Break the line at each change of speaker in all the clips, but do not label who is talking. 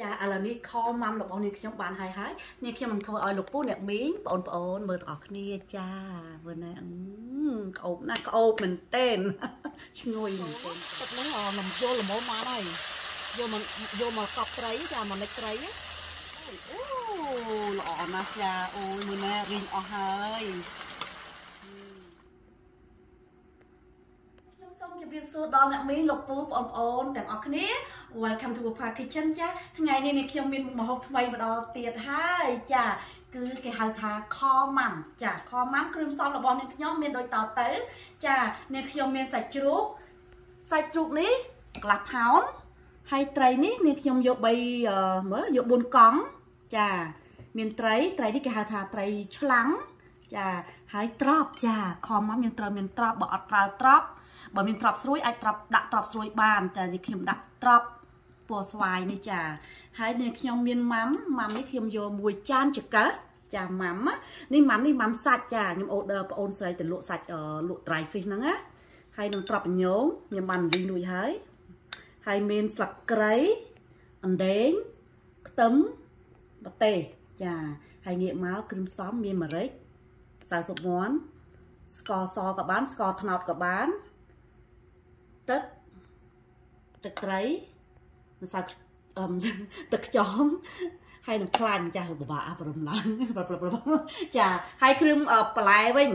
ចាឥឡូវនេះខម៉ាំរបស់នាងខ្ញុំបានហើយហើយនាងខ្ញុំនឹងធ្វើឲ្យលោកពូអ្នកមីងបងប្អូនមើលទាំងអស់គ្នាចាមើលណាក្អូបណាក្អូបមែនតែនឈ្ងុយមែនតែន
ទឹកនេះលំយល់ល្មមបានហើយយកមកយកមកកប់ត្រីចាមកនិចត្រី
អូល្អណាស់ចាអូយមើលណារីងអស់ហើយជម្រាបសួរដល់អ្នកមីងលោកពូបងប្អូនទាំងអស់គ្នា Welcome to Papa Kitchen ចាថ្ងៃនេះនេះខ្ញុំមានម្ហូបថ្មីមកដល់ទៀតហើយចាគឺគេហៅថាខម៉ាំចាខម៉ាំគ្រឿងផ្សំរបស់នាងខ្ញុំមានដូចតទៅ ចានាងខ្ញុំមានសាច់ជ្រូកសាច់ជ្រូកនេះកន្លះផោនហើយត្រីនេះនាងខ្ញុំយក3មើលយក4កង់ចាមានត្រីត្រីនេះគេហៅថាត្រីឆ្លាំងចាហើយត្រប់ចាខម៉ាំយើងត្រូវមានត្រប់បើអត់ប្រើត្រប់ បើមានត្រប់ស្រួយអាចត្រប់ដាក់ត្រប់ស្រួយបានតែនេះខ្ញុំដាក់ត្រប់ពណ៌ស្វាយនេះចាហើយនេះខ្ញុំមានម៉ាំម៉ាំនេះខ្ញុំយកមួយចានចង្កឹះចាម៉ាំនេះម៉ាំនេះម៉ាំសាច់ចាខ្ញុំអូដឺប្អូនស្រីទៅលក់សាច់លក់ dry fish ហ្នឹងណាហើយនឹងត្រប់ញោមខ្ញុំបានលីងរួចហើយហើយមានស្លឹកគ្រៃអណ្ដែងខ្ទឹមម្ទេសចាហើយងាកមកគ្រឿងផ្សំមានម្រេចសៅសុបមាន់ស្ករសក៏បានស្ករត្នោតក៏បាន ទឹកទឹកត្រីម្សៅទឹកខ្យងហើយនឹងខ្លាញ់ចាស់ពិបាកអប្រមឡើងចាហើយគ្រឿងបន្លែវិញ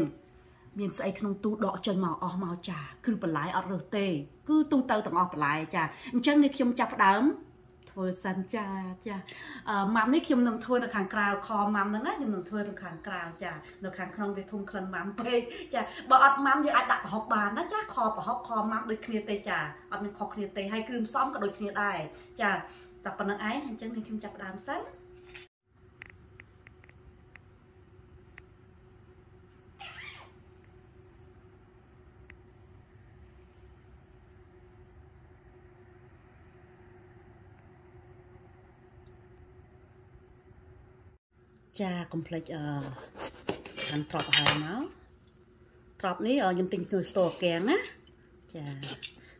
មានស្អីក្នុងទូដកចេញមកអស់មកចា គឺបន្លែអត់រើសទេ គឺទូទៅទាំងអស់បន្លែចាអញ្ចឹងនេះខ្ញុំចាប់ផ្ដើម ធ្វើសិនចាចាម៉ាំនេះខ្ញុំនឹងធ្វើនៅខាងក្រៅខម៉ាំហ្នឹងណាខ្ញុំនឹងធ្វើនៅខាងក្រៅចានៅខាងក្នុងវាធំក្លិនម៉ាំពេកចាបើអត់ម៉ាំយើងអាចដាក់ប្រហុកបានណាចាខប្រហុកខម៉ាំដូចគ្នាទេចាអត់មានខុសគ្នាទេហើយគ្រឿងផ្សំក៏ដូចគ្នាដែរចាតែប៉ុណ្្នឹងឯងអញ្ចឹងខ្ញុំចាប់ដើមសិន ចាកុំភ្លេចអឺហាន់ត្រប់ឲ្យមកត្រប់នេះខ្ញុំទិញនៅស្ទ័រកែងណាចា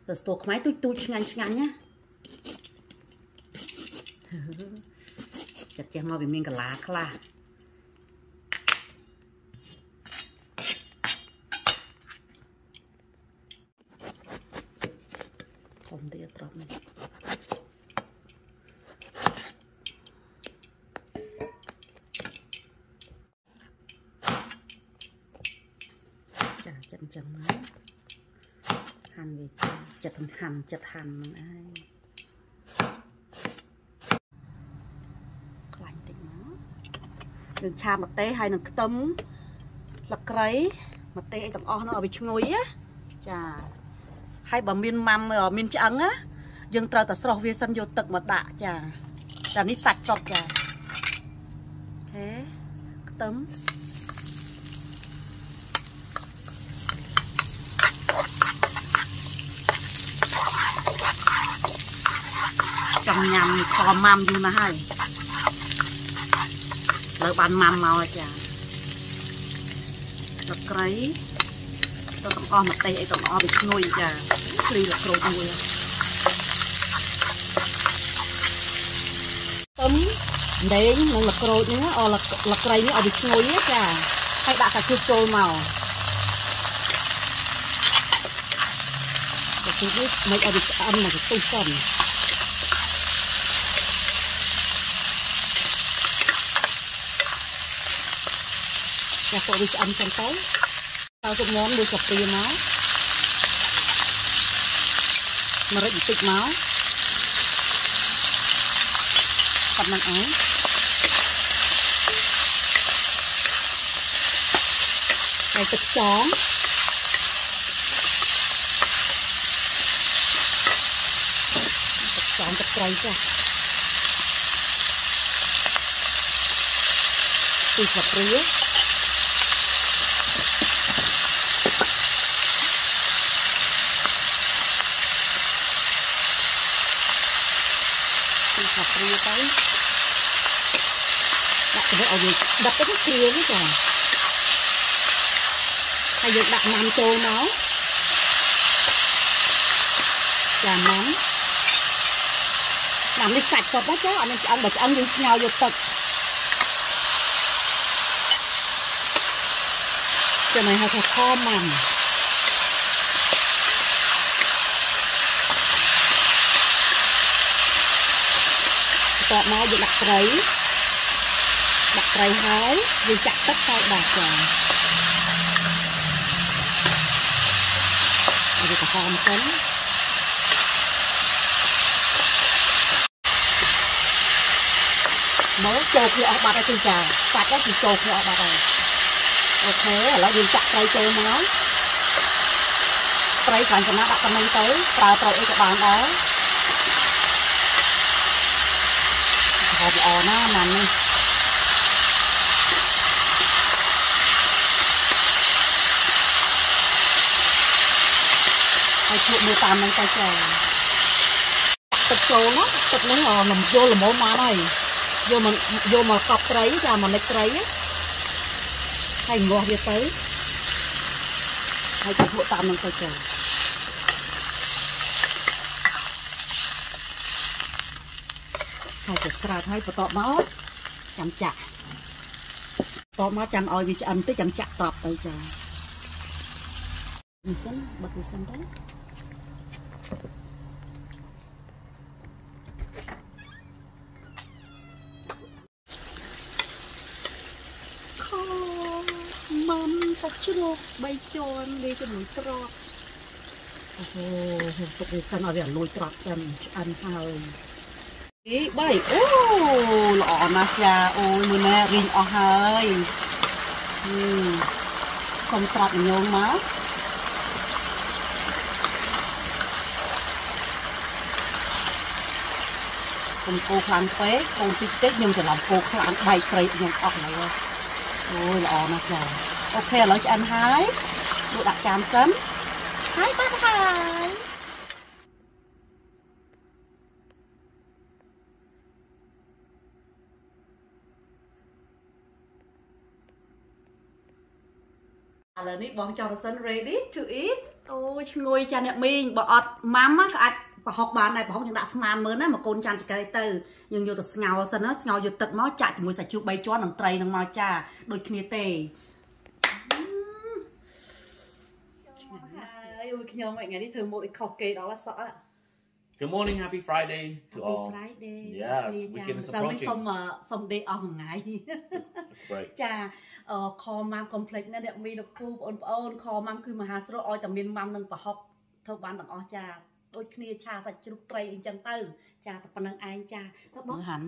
ទៅស្ទ័រខ្មែរទូចទូចឆ្ងាញ់ឆ្ងាញ់ណាចាត់ចេះមកវាមានកលាខ្លះធំទៀតត្រប់នេះ ចឹងមកហាន់វាចិត្តហាន់ចិត្តហាន់ហ្នឹងឯងខ្លាញ់តិចមកនឹងឆាម្ទេសហើយនឹងខ្ទឹមស្លឹកគ្រៃម្ទេសអីទាំងអស់នោះឲ្យវាឈ្ងុយណាចាហើយបើមានម៉ាំមានឆ្អឹងណាយើងត្រូវតែស្រោះវាសិនយកទឹកមកដាក់ចាតែនេះសាច់សុតចាអូខេខ្ទឹម ចង់ញ៉ាំខម៉ាំយូរណាស់ហើយលើបានម៉ាំមកចាទឹកក្រៃទៅទាំងអស់ម្ទេសអីទាំងអស់វាឈ្ងុយចាគ្លីលក្រូចមួយទឹមដេងនិងលក្រូចហ្នឹងអលក្រៃនេះឲ្យវាឈ្ងុយចាហើយដាក់កាជុះចូលមកកាជុះនេះមិនឲ្យវាឆ្អិនមកទៅសិន ចាពួកវាឆ្អិនចឹងទៅតើទុកមុំមួយកាពីមកម្រេចបន្តិចមកប៉ុណ្ណឹងឯងហើយទឹកចងទឹកចងទឹកត្រីចាពីស្លាបព្រាដាក់ព្រាទៅ ដាក់ទៅឲ្យវាដិតទៅព្រានេះចាហើយយើងដាក់ណាំចូលមកចាណាំ
ដាំនេះសាច់សុទ្ធណាចាអានេះឆ្អឹងបើឆ្អឹងយើងស្ងោរយកទឹកចំណែកហៅថាខម៉ាំតបមកយើងដាក់ត្រី ដាក់ត្រីហើយយើងចាក់ទឹកហើយដាក់ចាវាក្រហមសិនមើលចូលគ្នាអស់បាត់ហើយគឺចាសាច់ហ្នឹងគឺចូលគ្នាអស់បាត់ហើយអូខេឥឡូវយើងចាក់ត្រីចូលមកត្រីខ្លាញ់ចំណាដាក់តំណែងទៅប្រើត្រីអីក៏បានដែរហូបល្អណាស់ណាស់នេះ ហើយជួបមើលតាមនឹងទៅចាទឹកចូលណាទឹកនេះអនំយល់ល្មមមកហើយយកមកយកមកកប់ត្រីចាមកនិចត្រីហើយងាស់វាទៅហើយជួបតាមនឹងទៅចាហើយទៅស្រាតហើយបន្ទាប់មកចាំចាក់បន្ទាប់មកចាំឲ្យវាឆ្អិនទៅចាំចាក់តបទៅចានេះសិនបិទវាសិនទៅខ ម៉ាំសាច់ជ្រូកបីជាន់លាយជាមួយត្រប់អូហូទុកវាសិនឲ្យវាលួយត្រប់សិនឆ្អិនហើយអីបីអូល្អណាស់ចាអូយមើលណែរីងអស់ហើយហឹមកុំត្រាប់ញងមក កុំគោខ្លាំងពេកកូនតិចតិចខ្ញុំច្រឡំគោខ្លាំងបែកត្រីខ្ញុំអស់ហើយអូយល្អណាស់ចាអូខេឥឡូវឆ្អិនហើយលោកដាក់ចានសិនហើយបាត់ហើយ
ឥឡូវនេះបងចរសិន ready to eat អូយឈ្ងុយចាអ្នកមីងបើអត់ម៉ាំក៏អាច ប្រហុកបានដែរប្រហុកយើងដាក់ស្មានមើលណាមកកូនចានចង្កេះទៅយើងយកទៅស្ងោរសិនណាស្ងោរយកទឹកមកចាក់ជាមួយសាច់ជ្រូក3ជាន់និងត្រីនឹងមកចាដូចគ្នាទេឆ្ងាញ់ហើយអូយខ្ញុំថ្ងៃនេះធ្វើម៉ូតអីខុសគេដល់សក់
Good morning, happy Friday to all.
Friday
Yes,
គ្នា
weekend is
ចាមិន
approaching.
សុំសុំ day off មួយថ្ងៃ
Great.
ចាអឺខម៉ាំ complex ណាអ្នកមីលោកគ្រូបងប្អូនខម៉ាំគឺមហាស្រួលឲ្យតែមានម៉ាំនឹងប្រហុកធ្វើបានទាំងអស់ចា ដូចគ្នាឆាសាច់ជ្រូកត្រីអីចឹងទៅ ចាតែប៉ុណ្្នឹងឯងចាទៅបង
ហាន់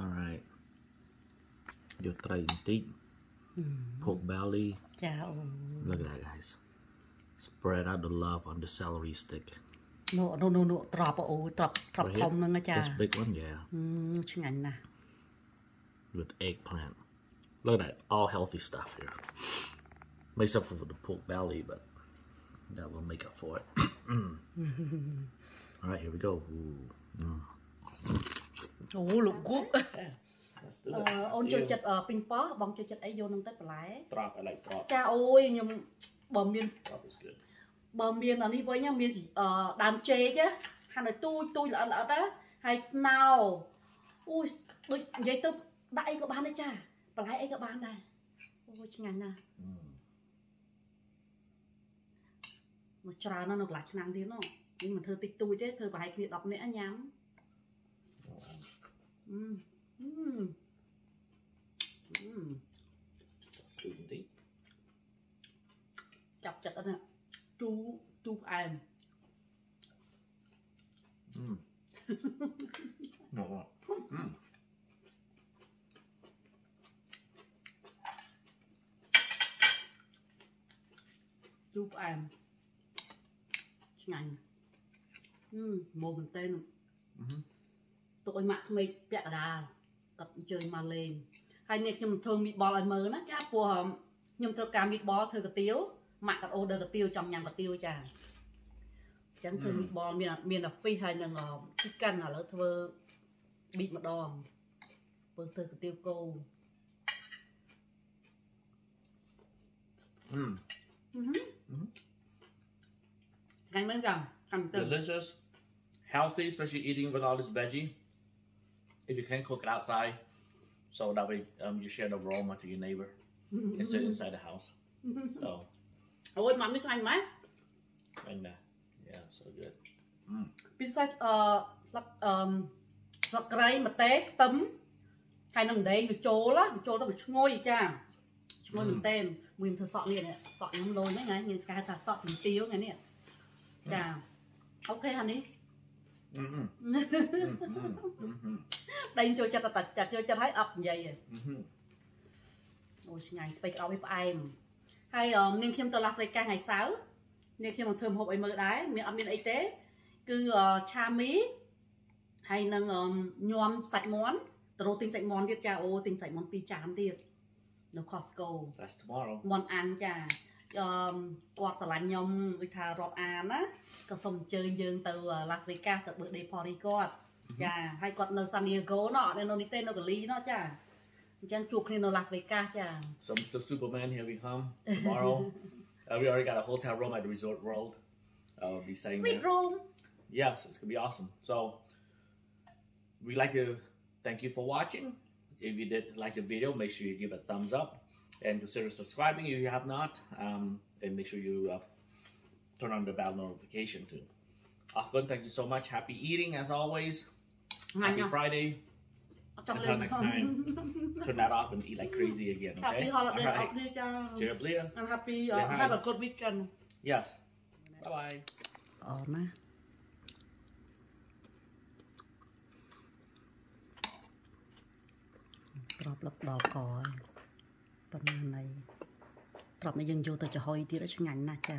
All right. Your try deep pork belly.
ចាអូ
Look at that, guys. Spread out the love on the celery stick.
នោះនោះនោះនោះត្រប់អូត្រប់ត្រប់
Right
ធ
here? ំ
ហ្នឹងចា
This big one, yeah,
ហឹមឆ្ងាញ់ណាស់
with eggplant. Look at that, all healthy stuff here. Makes up for the pork belly, but that will make up for it. all right, here we go. Ooh. Mm.
អូលោកគប់
Let's do
អឺ
it.
អូនចូល
You.
ចិត្តអឺពីងប៉ោះបងចូលចិត្តអីយកនឹងទៅបន្លែ
Drop, I like drop.
ចាអូយខ្ញុំបើមាន
Drop is good.
បើមានអានេះវិញណាមានអឺដើមចេកណាហាន់ឲ្យទូចទូចល្អិតល្អិតណាហើយស្នោអូយដូចនិយាយទៅដាក់អីក៏បានដែរចាបន្លែអីក៏បានដែរអូយឆ្ងាញ់ណាស់ មកច្រើនណាស់នៅកន្លះឆ្នាំទៀតនោះនេះមិនធ្វើតិចតួចទេធ្វើប្រហែលគ្នា10នាក់ញ៉ាំអឺអឺអឺ
Good indeed.
ចាប់ចិត្តអត់ណាជូជូផ្អែម
Mm. no, no. Mm.
ជូផ្អែមឆ្ងាញ់អឺ មកមែនតើ
Mhm.
ទុកឲ្យម៉ាក់ក្មេកពាក់កណ្ដាលគាត់អញ្ជើញមកលេងហើយនេះខ្ញុំធ្វើមីតបលឲ្យមើលណាចាព្រោះខ្ញុំត្រូវការមីតបលធ្វើកាទៀវម៉ាក់គាត់អូដឺកាទៀវចង់ញ៉ាំកាទៀវចាអញ្ចឹងធ្វើមីតបលមានមានតែ fish ហើយនឹង chicken ឥឡូវធ្វើ beef ម្ដងធ្វើធ្វើកាទៀវគោ
Mm.
អឺហឹម
Mhm.
ឆ្ងាញ់មែនចាកាន់ទៅ
delicious, healthy, especially eating with all this veggie. If you can cook it outside, so that way um, you share the aroma to your neighbor instead inside the house. So
អូយម៉ាំនេះឆ្ងាញ់ម៉ែ
and uh, yeah, so good.
ពិសេសអឺស្លឹកអឺស្លឹកគ្រៃម្ទេសខ្ទឹមហើយនឹងដែងវាចូលណាវាចូលទៅវាឈ្ងុយចាឈ្ងុយមែនតើមួយធ្វើសក់នេះនេះសក់ខ្ញុំលយហ្នឹងថ្ងៃខ្ញុំស្គាល់ថាសក់ជំទាវថ្ងៃនេះចាអូខេហានេះ
Mm-hmm. mm-hmm. Mm-hmm.
ដេញចូលចិត្តតែចាត់ចូលចិត្តហើយអត់និយាយទេ
Mm-hmm.
អូឆ្ងាញ់ស្ពៃក្តោបវាផ្អែមហើយអឺនាងខ្ញុំទៅឡាស្វេកាសថ្ងៃសៅរ៍នាងខ្ញុំនឹងធ្វើម្ហូបអីមើលដែរមានអត់មានអីទេ គឺអឺឆាមីហើយនឹងអឺញោមសាច់មាន់ទៅរកទិញសាច់មាន់ទៀតចាអូទិញសាច់មាន់ពីរចានទៀតនៅ Costco
That's tomorrow.
មាន់អានចាអឺ គាត់ស្រឡាញ់ខ្ញុំវិថារាប់អានណាក៏សូមអញ្ជើញយើងទៅ Las Vegas ទៅ birthday party គាត់ចាហើយគាត់នៅ San Diego ណោះនៅនេះទេនៅកាលីណោះចាអញ្ចឹងជួបគ្នានៅ Las Vegas ចា
So Mr. Superman, here we come tomorrow. uh, we already got a hotel room at the Resort World. I'll be staying
Sweet
there.
room
Yes, it's gonna be awesome. So we'd like to thank you for watching. If you did like the video, make sure you give a thumbs up and consider subscribing if you have not. Um, and make sure you uh, turn on the bell notification too. Akun, thank you so much. Happy eating as always. Happy Friday. Until next time, turn that off and eat like crazy again. Okay?
Happy holiday,
All right. Cheers,
I'm happy. Uh, have a good weekend.
Yes. Bye bye.
Oh, man. Drop look បលឹកដល់កហើយប៉ុណ្ណាណៃត្រប់នេះយើងយកទៅចំហុយទៀតឆ្ងាញ់ណាស់ចា